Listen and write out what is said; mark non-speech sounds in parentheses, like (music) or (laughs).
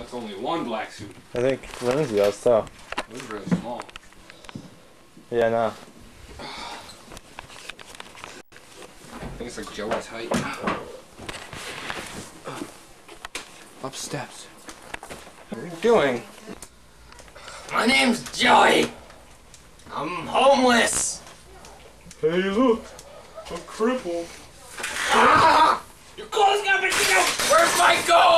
That's only one black suit. I think Lindsay does too. It really small. Yeah, no. I think it's like Joey's height. (gasps) Up steps. What are you doing? My name's Joey. I'm homeless. Hey, look. A cripple. Ah! (laughs) Your clothes cappuccino! Where's my goat?